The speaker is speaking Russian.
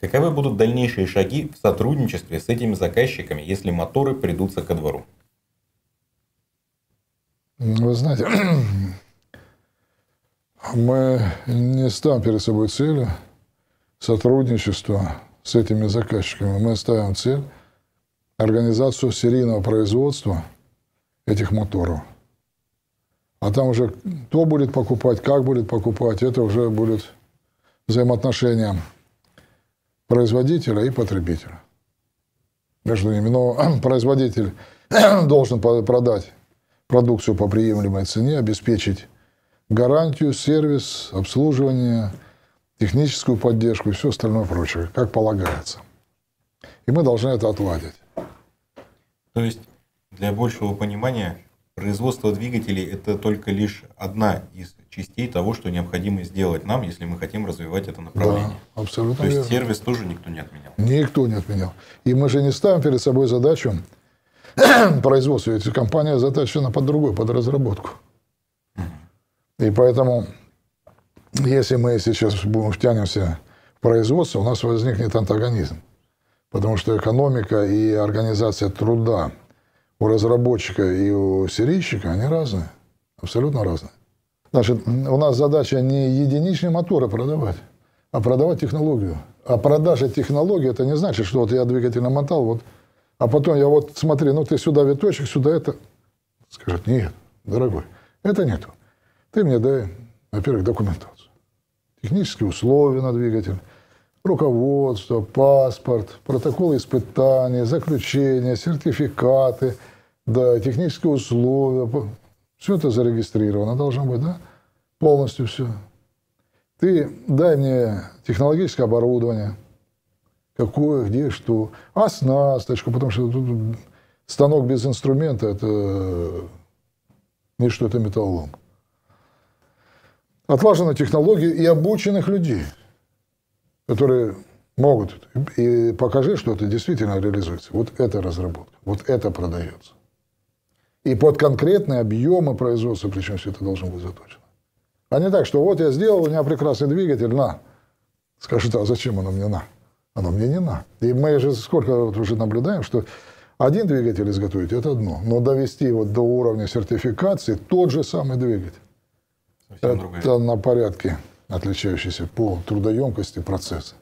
Каковы будут дальнейшие шаги в сотрудничестве с этими заказчиками, если моторы придутся ко двору? Вы знаете, мы не ставим перед собой целью сотрудничества с этими заказчиками. Мы ставим цель организацию серийного производства этих моторов. А там уже кто будет покупать, как будет покупать, это уже будет взаимоотношения производителя и потребителя. Между ними. Но производитель должен продать продукцию по приемлемой цене, обеспечить гарантию, сервис, обслуживание, техническую поддержку и все остальное прочее, как полагается. И мы должны это отладить. То есть, для большего понимания, производство двигателей – это только лишь одна из частей того, что необходимо сделать нам, если мы хотим развивать это направление. Да, абсолютно То есть, верно. сервис тоже никто не отменял? Никто не отменял. И мы же не ставим перед собой задачу производства. Ведь компания заточена под другую, под разработку. И поэтому, если мы сейчас будем втянемся в производство, у нас возникнет антагонизм. Потому что экономика и организация труда у разработчика и у серийщика, они разные. Абсолютно разные. Значит, у нас задача не единичные моторы продавать, а продавать технологию. А продажа технологии, это не значит, что вот я двигатель намотал, вот, а потом я вот, смотри, ну ты сюда виточек, сюда это. Скажет, нет, дорогой, это нету. Ты мне дай, во-первых, документацию. Технические условия на двигатель, руководство, паспорт, протоколы испытаний, заключения, сертификаты, да, технические условия. Все это зарегистрировано должно быть, да? Полностью все. Ты дай мне технологическое оборудование, какое, где, что, оснасточку, потому что тут станок без инструмента – это не что это металлолом. Отлажена технология и обученных людей – которые могут, и покажи, что это действительно реализуется. Вот это разработка, вот это продается. И под конкретные объемы производства, причем все это должно быть заточено. А не так, что вот я сделал, у меня прекрасный двигатель, на. Скажут, а зачем оно мне на? Оно мне не на. И мы же сколько вот уже наблюдаем, что один двигатель изготовить – это одно, но довести его до уровня сертификации – тот же самый двигатель. Совсем это другая. на порядке отличающийся по трудоемкости процесса.